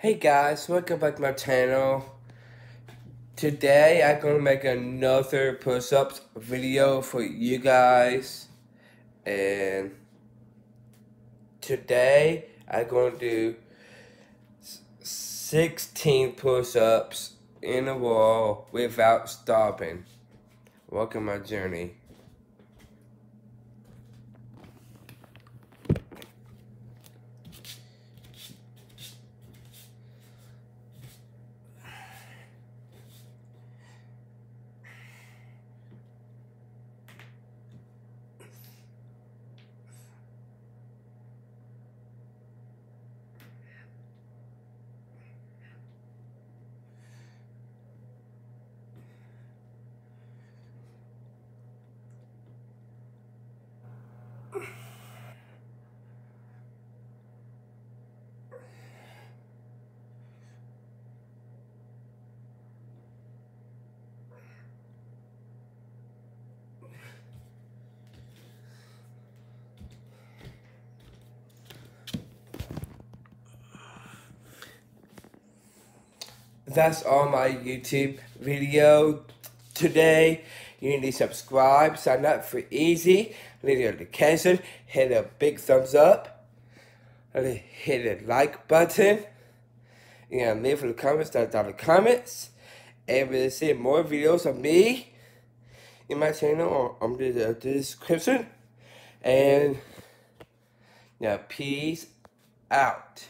Hey guys, welcome back to my channel. Today I'm gonna make another push-ups video for you guys. And today I'm gonna do 16 push-ups in a row without stopping. Welcome my journey. That's all my YouTube video today. You need to subscribe, sign up for easy, leave a notification, hit a big thumbs up, hit a like button, and leave in the comments down in the comments. And we'll see more videos of me in my channel or on the description. And now, peace out.